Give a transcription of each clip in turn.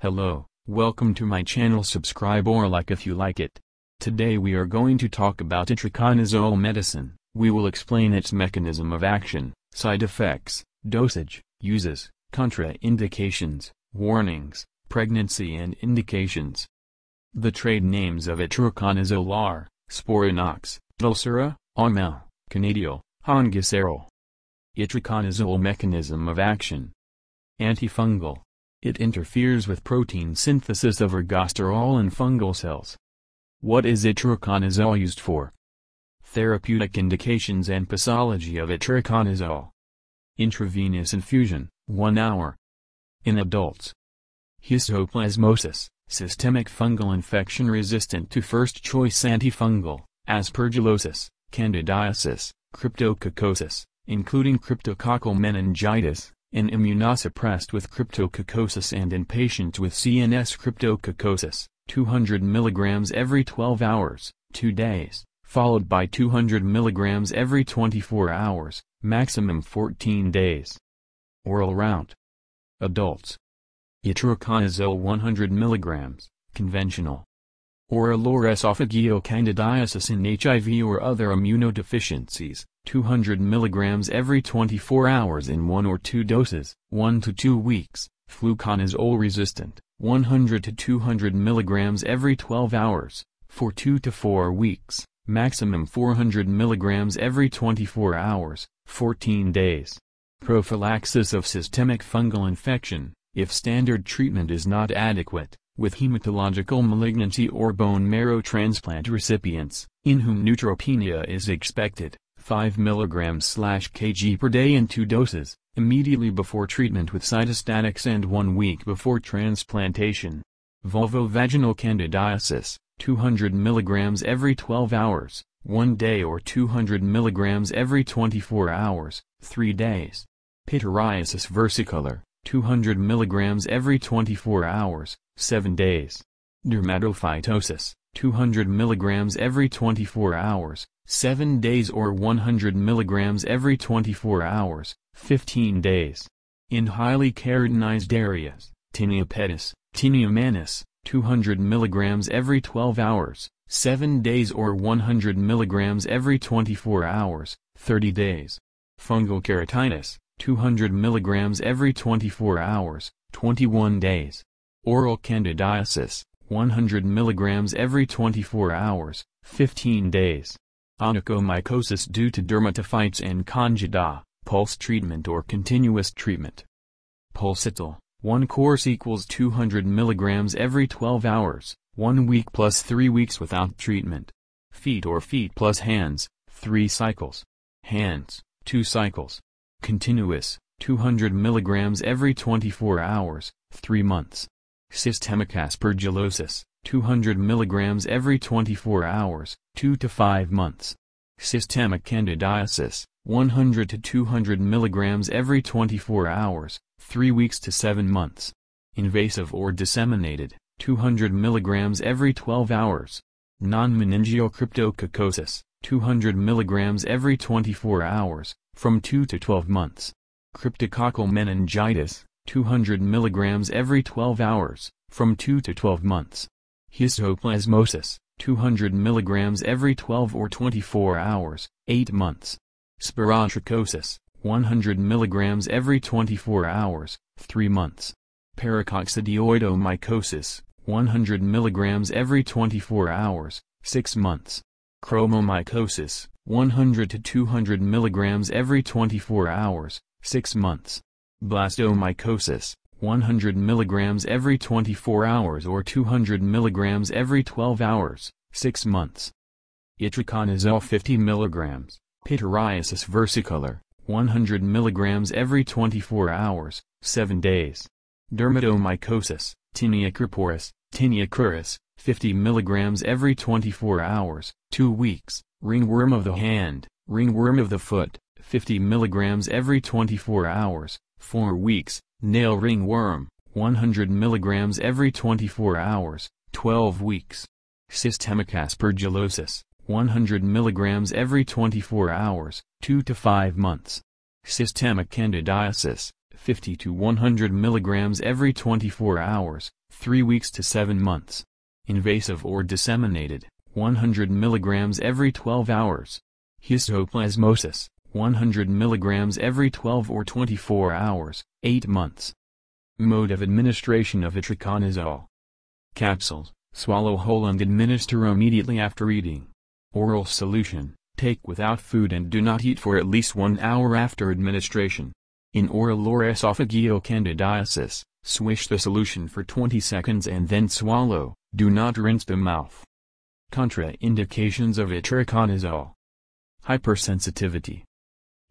Hello, welcome to my channel subscribe or like if you like it. Today we are going to talk about itraconazole medicine, we will explain its mechanism of action, side effects, dosage, uses, contraindications, warnings, pregnancy and indications. The trade names of itraconazole are, Sporanox, Tolsura, Onmel, Canadiol, Hongoseril. Itraconazole mechanism of action. Antifungal. It interferes with protein synthesis of ergosterol in fungal cells. What is itraconazole used for? Therapeutic indications and pathology of itraconazole. Intravenous infusion, 1 hour. In adults. Histoplasmosis, systemic fungal infection resistant to first-choice antifungal, aspergillosis, candidiasis, cryptococcosis, including cryptococcal meningitis, in immunosuppressed with cryptococcosis and in patients with CNS cryptococcosis, 200 mg every 12 hours, 2 days, followed by 200 mg every 24 hours, maximum 14 days. Oral route. Adults. Itraconazole 100 mg, conventional. Oral or esophageal candidiasis in HIV or other immunodeficiencies, 200 mg every 24 hours in one or two doses, 1 to 2 weeks, fluconazole resistant, 100 to 200 mg every 12 hours, for 2 to 4 weeks, maximum 400 mg every 24 hours, 14 days. Prophylaxis of systemic fungal infection, if standard treatment is not adequate, with hematological malignancy or bone marrow transplant recipients, in whom neutropenia is expected. 5 mg kg per day in two doses, immediately before treatment with cytostatics and one week before transplantation. Vulvovaginal candidiasis, 200 mg every 12 hours, 1 day or 200 mg every 24 hours, 3 days. Pityriasis versicolor, 200 mg every 24 hours, 7 days. Dermatophytosis, 200 mg every 24 hours, 7 days or 100 mg every 24 hours, 15 days. In highly keratinized areas, tinea pedis, tinea manus, 200 mg every 12 hours, 7 days or 100 mg every 24 hours, 30 days. Fungal keratitis, 200 mg every 24 hours, 21 days. Oral candidiasis, 100 mg every 24 hours, 15 days. Onychomycosis due to dermatophytes and candida, pulse treatment or continuous treatment. Pulsatile, 1 course equals 200 mg every 12 hours, 1 week plus 3 weeks without treatment. Feet or feet plus hands, 3 cycles. Hands, 2 cycles. Continuous, 200 mg every 24 hours, 3 months. Systemic aspergillosis, 200 mg every 24 hours, 2 to 5 months. Systemic candidiasis, 100 to 200 mg every 24 hours, 3 weeks to 7 months. Invasive or disseminated, 200 mg every 12 hours. Non-meningeal cryptococcosis, 200 mg every 24 hours, from 2 to 12 months. Cryptococcal meningitis, 200 mg every 12 hours, from 2 to 12 months. Histoplasmosis, 200 mg every 12 or 24 hours, 8 months. Sporotrichosis, 100 mg every 24 hours, 3 months. Paracoccidioidomycosis, 100 mg every 24 hours, 6 months. Chromomycosis, 100 to 200 mg every 24 hours, 6 months. Blastomycosis, 100 mg every 24 hours or 200 mg every 12 hours, 6 months. Itraconazole 50 mg, pityriasis versicolor, 100 mg every 24 hours, 7 days. Dermatomycosis, tinea corporis, tinea cruris, 50 mg every 24 hours, 2 weeks. Ringworm of the hand, ringworm of the foot, 50 mg every 24 hours, 4 weeks, nail ringworm, 100 mg every 24 hours, 12 weeks. Systemic aspergillosis, 100 mg every 24 hours, 2 to 5 months. Systemic candidiasis, 50 to 100 mg every 24 hours, 3 weeks to 7 months. Invasive or disseminated, 100 mg every 12 hours. Histoplasmosis, 100 mg every 12 or 24 hours, 8 months. Mode of administration of itraconazole. Capsules, swallow whole and administer immediately after eating. Oral solution, take without food and do not eat for at least one hour after administration. In oral or esophageal candidiasis, swish the solution for 20 seconds and then swallow, do not rinse the mouth. Contraindications of itraconazole. Hypersensitivity.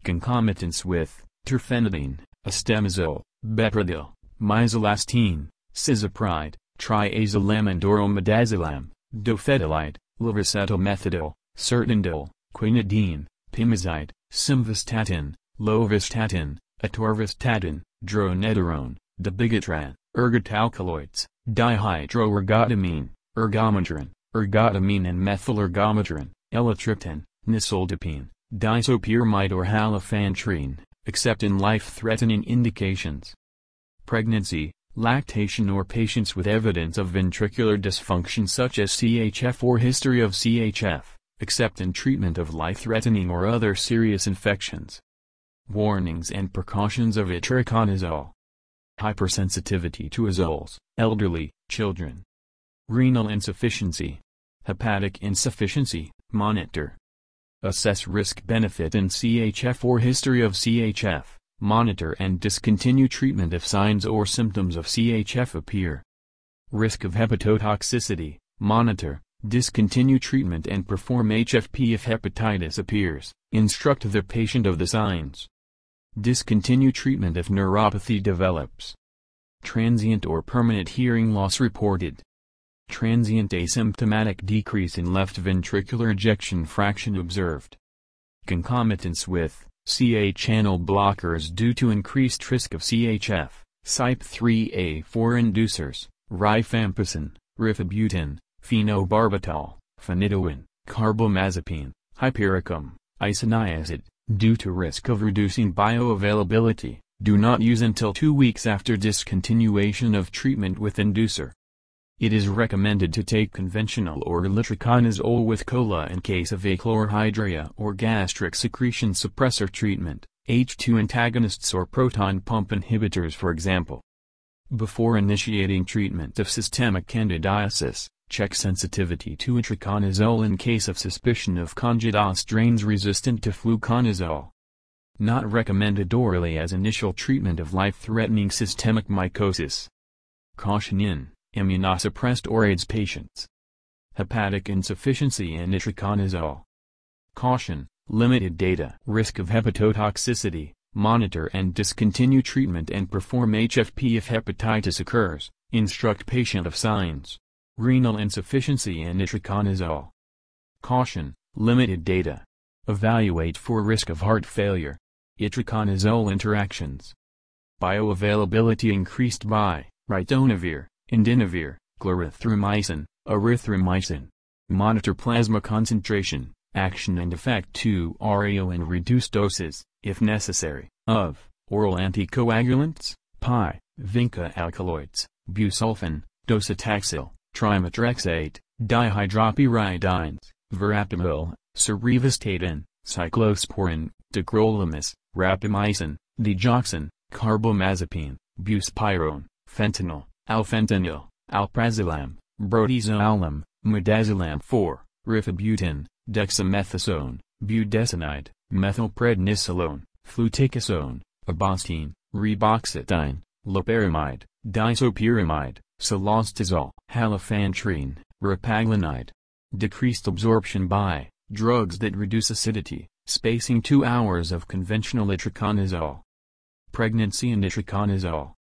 Concomitants with, terfenadine, astemizole, bepridil, mizolastine, cisapride, triazolam and oromidazolam, dofetilide, levacetylmethadol, sertindole, quinidine, pimozide, simvastatin, lovastatin, atorvastatin, dronedarone, dabigatran, ergotalkaloids, dihydroergotamine, ergometrine, ergotamine and methylergometrine, elatriptan, nisoldipine, disopyramide or halofantrine, except in life-threatening indications. Pregnancy, lactation or patients with evidence of ventricular dysfunction such as CHF or history of CHF, except in treatment of life-threatening or other serious infections. Warnings and precautions of itraconazole. Hypersensitivity to azoles, elderly, children. Renal insufficiency. Hepatic insufficiency, monitor. Assess risk-benefit in CHF or history of CHF, monitor and discontinue treatment if signs or symptoms of CHF appear. Risk of hepatotoxicity, monitor, discontinue treatment and perform HFP if hepatitis appears, instruct the patient of the signs. Discontinue treatment if neuropathy develops. Transient or permanent hearing loss reported. Transient asymptomatic decrease in left ventricular ejection fraction observed. Concomitants with CA channel blockers due to increased risk of CHF, CYP3A4 inducers, rifampicin, rifabutin, phenobarbital, phenytoin, carbamazepine, hypericum, isoniazid, Due to risk of reducing bioavailability, do not use until two weeks after discontinuation of treatment with inducer. It is recommended to take conventional or itraconazole with cola in case of achlorhydria or gastric secretion suppressor treatment, H2 antagonists or proton pump inhibitors for example. Before initiating treatment of systemic candidiasis, Check sensitivity to itraconazole in case of suspicion of candida strains resistant to fluconazole. Not recommended orally as initial treatment of life-threatening systemic mycosis. Caution in, immunosuppressed or AIDS patients. Hepatic insufficiency and itraconazole. Caution, limited data. Risk of hepatotoxicity, monitor and discontinue treatment and perform HFP if hepatitis occurs, instruct patient of signs renal insufficiency and itraconazole. Caution, limited data. Evaluate for risk of heart failure. Itraconazole interactions. Bioavailability increased by ritonavir, indinavir, clarithromycin, erythromycin. Monitor plasma concentration, action and effect to RAO in reduced doses, if necessary, of oral anticoagulants, PI, vinca alkaloids, busulfan, docetaxel, trimetrexate, dihydropyridines, verapamil, cerivastatin, cyclosporin, tacrolimus, rapamycin, digoxin, carbamazepine, buspirone, fentanyl, alfentanil, alprazolam, brotizolam, midazolam 4, rifabutin, dexamethasone, budesonide, methylprednisolone, fluticasone, ebastine, reboxetine, loperamide, disopyramide, cilostazol, halofantrine, repaglinide. Decreased absorption by drugs that reduce acidity, spacing 2 hours of conventional itraconazole. Pregnancy and itraconazole.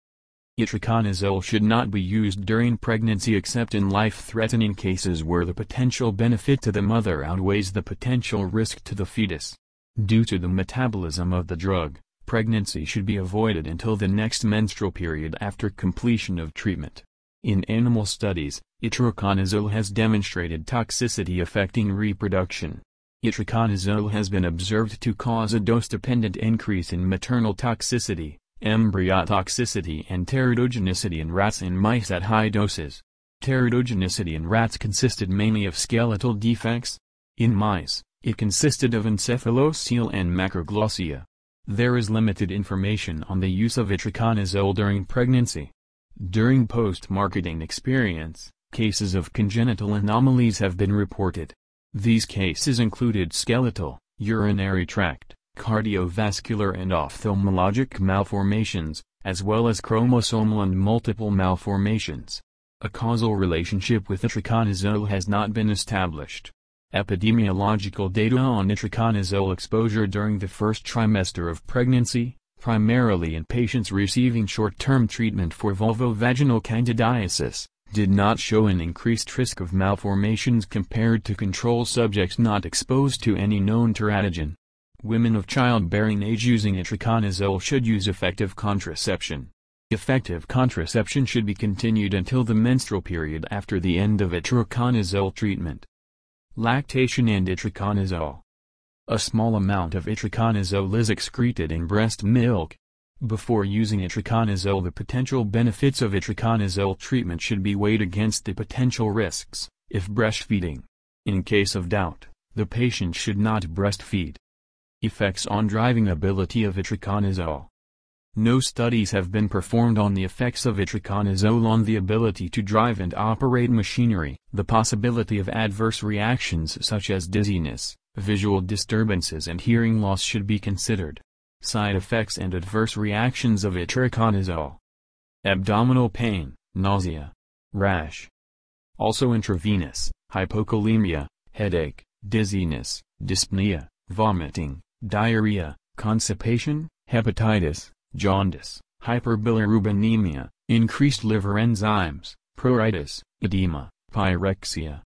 Itraconazole should not be used during pregnancy except in life-threatening cases where the potential benefit to the mother outweighs the potential risk to the fetus. Due to the metabolism of the drug, pregnancy should be avoided until the next menstrual period after completion of treatment. In animal studies, itraconazole has demonstrated toxicity affecting reproduction. Itraconazole has been observed to cause a dose-dependent increase in maternal toxicity, embryotoxicity and teratogenicity in rats and mice at high doses. Teratogenicity in rats consisted mainly of skeletal defects. In mice, it consisted of encephalocele and macroglossia. There is limited information on the use of itraconazole during pregnancy. During post-marketing experience, cases of congenital anomalies have been reported. These cases included skeletal, urinary tract, cardiovascular and ophthalmologic malformations, as well as chromosomal and multiple malformations. A causal relationship with itraconazole has not been established. Epidemiological data on itraconazole exposure during the first trimester of pregnancy, primarily in patients receiving short-term treatment for vulvovaginal candidiasis, did not show an increased risk of malformations compared to control subjects not exposed to any known teratogen. Women of childbearing age using itraconazole should use effective contraception. Effective contraception should be continued until the menstrual period after the end of itraconazole treatment. Lactation and itraconazole A small amount of itraconazole is excreted in breast milk. Before using itraconazole the potential benefits of itraconazole treatment should be weighed against the potential risks, if breastfeeding. In case of doubt, the patient should not breastfeed. Effects on driving ability of itraconazole no studies have been performed on the effects of itraconazole on the ability to drive and operate machinery. The possibility of adverse reactions such as dizziness, visual disturbances and hearing loss should be considered. Side effects and adverse reactions of itraconazole. Abdominal pain, nausea, rash. Also intravenous, hypokalemia, headache, dizziness, dyspnea, vomiting, diarrhea, constipation, hepatitis, jaundice, hyperbilirubinemia, increased liver enzymes, pruritus, edema, pyrexia,